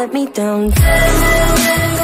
let me down.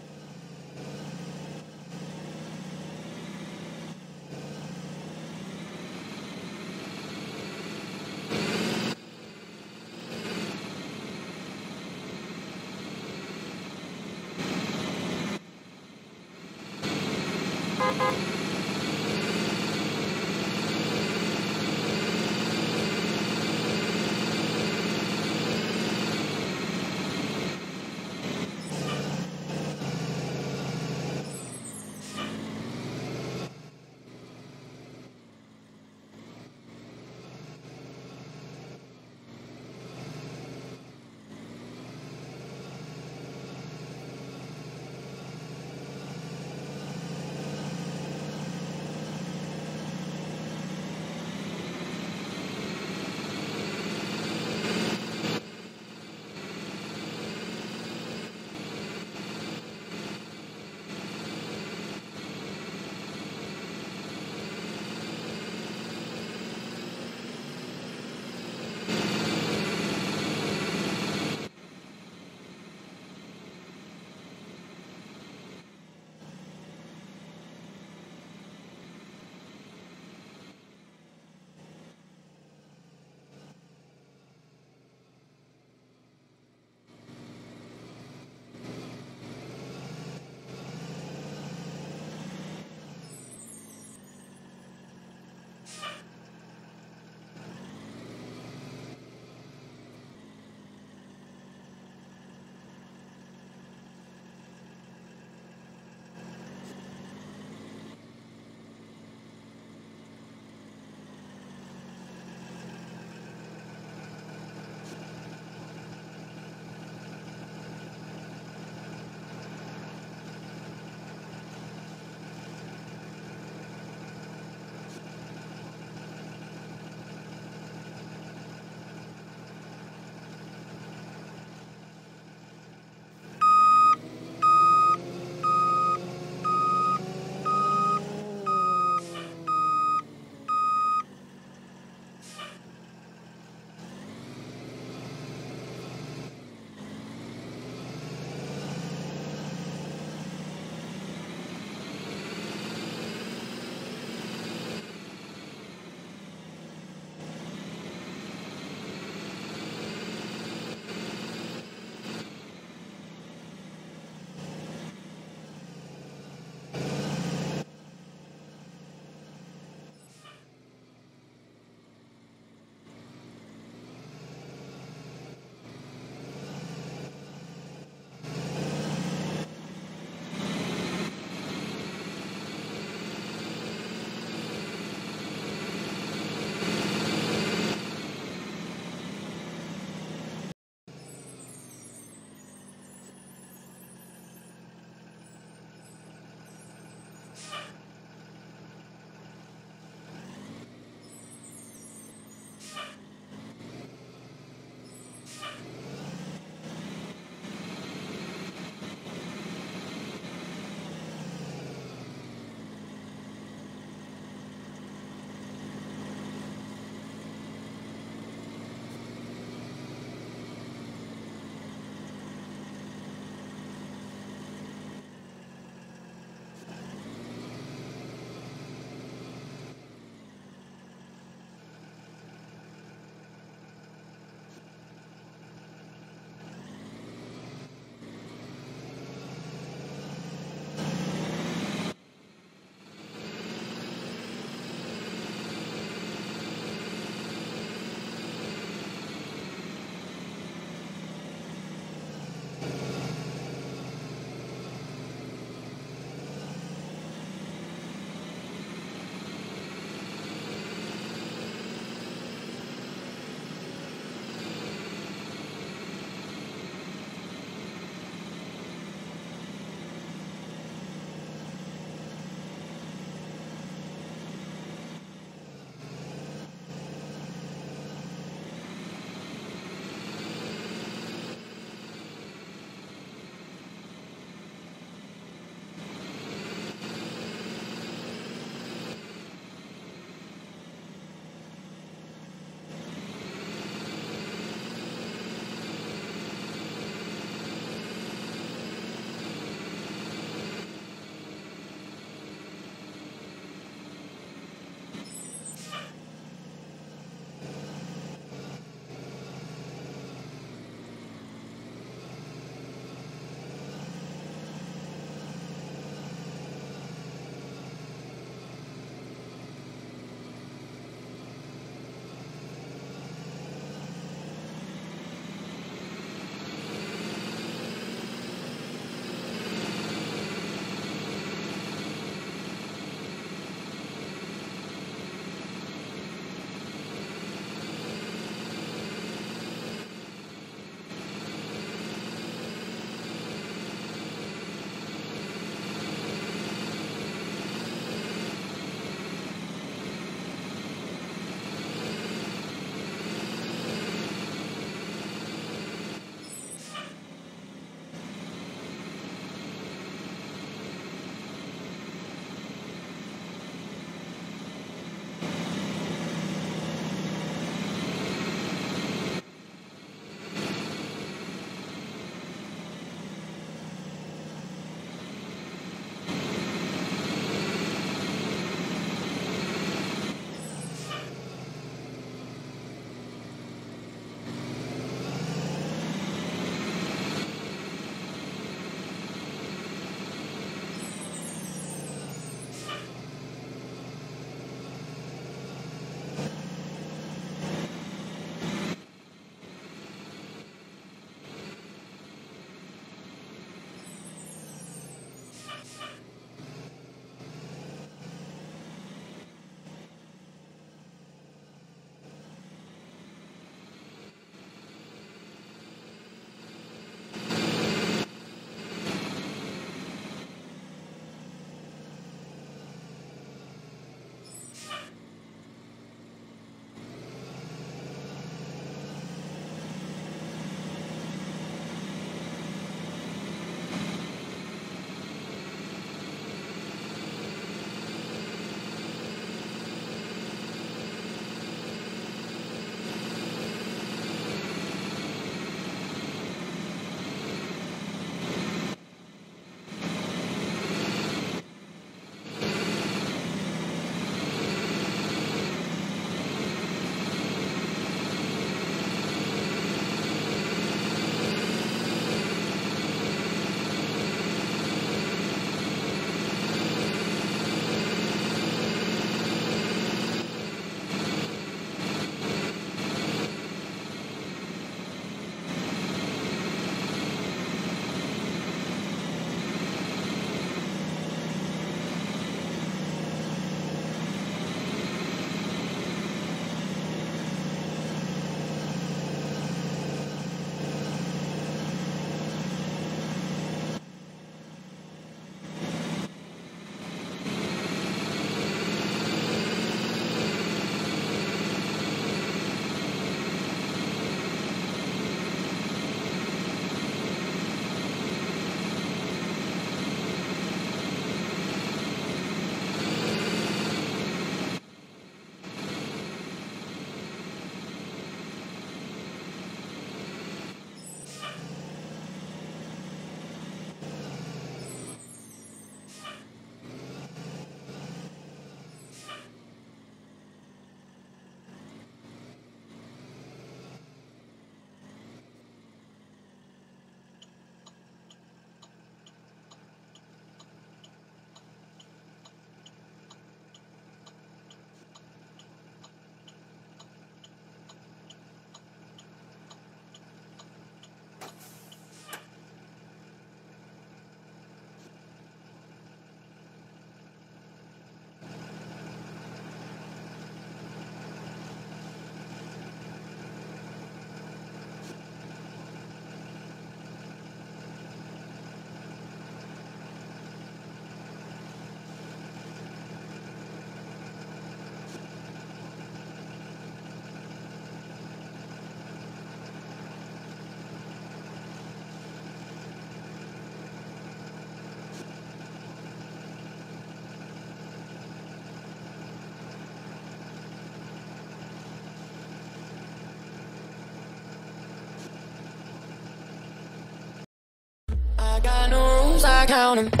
Got no